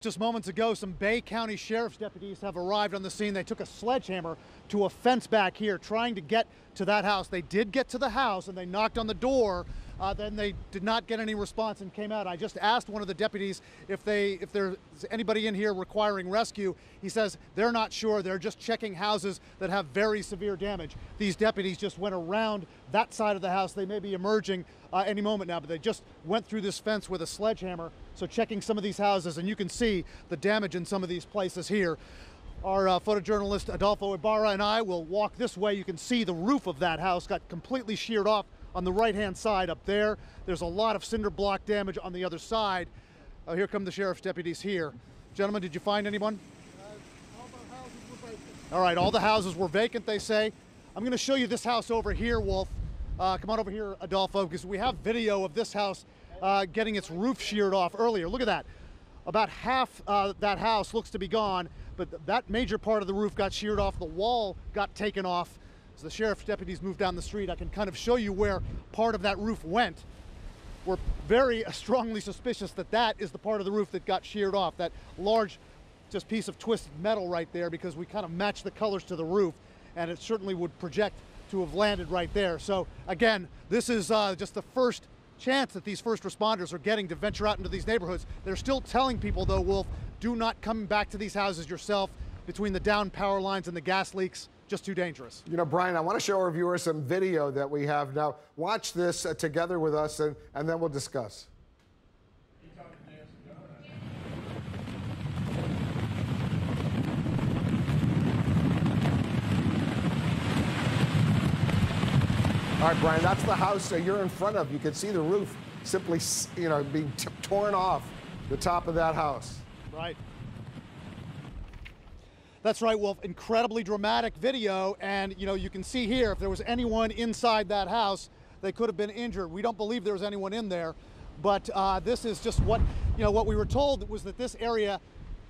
Just moments ago, some Bay County Sheriff's deputies have arrived on the scene. They took a sledgehammer to a fence back here, trying to get to that house. They did get to the house and they knocked on the door. Uh, then they did not get any response and came out. I just asked one of the deputies if they, if there's anybody in here requiring rescue. He says they're not sure. They're just checking houses that have very severe damage. These deputies just went around that side of the house. They may be emerging uh, any moment now, but they just went through this fence with a sledgehammer. So checking some of these houses, and you can see the damage in some of these places here. Our uh, photojournalist Adolfo Ibarra and I will walk this way. You can see the roof of that house got completely sheared off on the right-hand side up there. There's a lot of cinder block damage on the other side. Uh, here come the sheriff's deputies here. Gentlemen, did you find anyone? Uh, all right, all the houses were vacant, they say. I'm going to show you this house over here, Wolf. Uh, come on over here, Adolfo, because we have video of this house uh, getting its roof sheared off earlier. Look at that. About half uh, that house looks to be gone, but that major part of the roof got sheared off. The wall got taken off. As the sheriff's deputies moved down the street, I can kind of show you where part of that roof went. We're very strongly suspicious that that is the part of the roof that got sheared off. That large, just piece of twisted metal right there, because we kind of match the colors to the roof, and it certainly would project to have landed right there. So again, this is uh, just the first chance that these first responders are getting to venture out into these neighborhoods. They're still telling people though, Wolf, do not come back to these houses yourself between the down power lines and the gas leaks. Just too dangerous. You know, Brian, I want to show our viewers some video that we have now. Watch this uh, together with us, and, and then we'll discuss. All right, Brian, that's the house that you're in front of. You can see the roof simply, you know, being torn off the top of that house. Right. That's right, Wolf. Incredibly dramatic video. And, you know, you can see here, if there was anyone inside that house, they could have been injured. We don't believe there was anyone in there. But uh, this is just what, you know, what we were told was that this area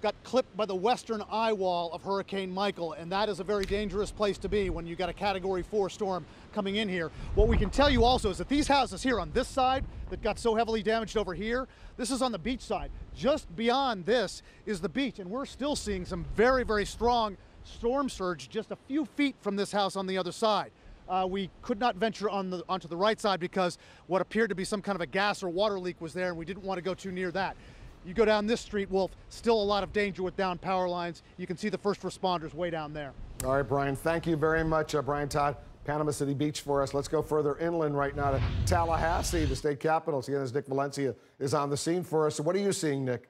got clipped by the western eye wall of Hurricane Michael, and that is a very dangerous place to be when you've got a Category 4 storm coming in here. What we can tell you also is that these houses here on this side that got so heavily damaged over here, this is on the beach side. Just beyond this is the beach, and we're still seeing some very, very strong storm surge just a few feet from this house on the other side. Uh, we could not venture on the, onto the right side because what appeared to be some kind of a gas or water leak was there, and we didn't want to go too near that. You go down this street, Wolf, still a lot of danger with down power lines. You can see the first responders way down there. All right, Brian, thank you very much, uh, Brian Todd. Panama City Beach for us. Let's go further inland right now to Tallahassee, the state capital. Again, as Nick Valencia is on the scene for us. So what are you seeing, Nick?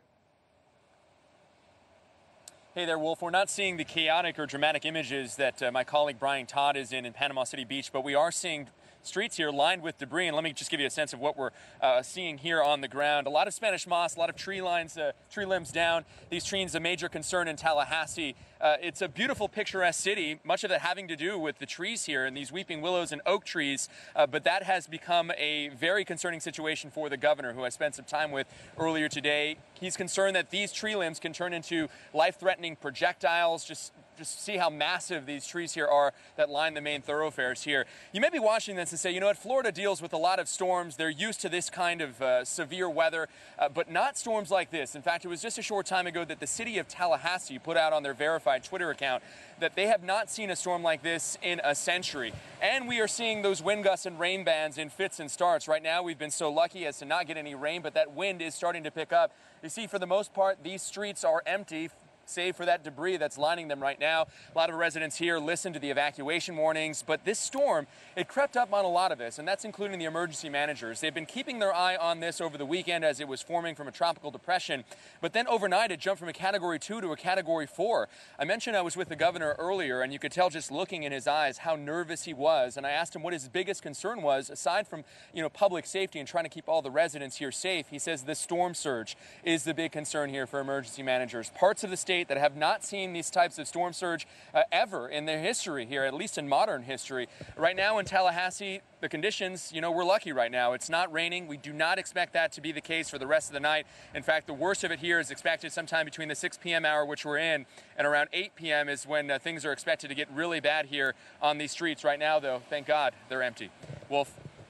Hey there, Wolf. We're not seeing the chaotic or dramatic images that uh, my colleague Brian Todd is in in Panama City Beach, but we are seeing streets here lined with debris. And let me just give you a sense of what we're uh, seeing here on the ground. A lot of Spanish moss, a lot of tree lines, uh, tree limbs down. These trees a major concern in Tallahassee. Uh, it's a beautiful, picturesque city, much of it having to do with the trees here and these weeping willows and oak trees. Uh, but that has become a very concerning situation for the governor, who I spent some time with earlier today. He's concerned that these tree limbs can turn into life-threatening projectiles, just just see how massive these trees here are that line the main thoroughfares here. You may be watching this and say, you know what, Florida deals with a lot of storms. They're used to this kind of uh, severe weather, uh, but not storms like this. In fact, it was just a short time ago that the city of Tallahassee put out on their verified Twitter account that they have not seen a storm like this in a century. And we are seeing those wind gusts and rain bands in fits and starts. Right now, we've been so lucky as to not get any rain, but that wind is starting to pick up. You see, for the most part, these streets are empty save for that debris that's lining them right now. A lot of residents here listen to the evacuation warnings, but this storm, it crept up on a lot of us, and that's including the emergency managers. They've been keeping their eye on this over the weekend as it was forming from a tropical depression, but then overnight it jumped from a category two to a category four. I mentioned I was with the governor earlier, and you could tell just looking in his eyes how nervous he was, and I asked him what his biggest concern was, aside from, you know, public safety and trying to keep all the residents here safe. He says the storm surge is the big concern here for emergency managers. Parts of the state state that have not seen these types of storm surge uh, ever in their history here, at least in modern history. Right now in Tallahassee, the conditions, you know, we're lucky right now. It's not raining. We do not expect that to be the case for the rest of the night. In fact, the worst of it here is expected sometime between the 6 p.m. hour, which we're in, and around 8 p.m. is when uh, things are expected to get really bad here on these streets. Right now, though, thank God, they're empty. Wolf.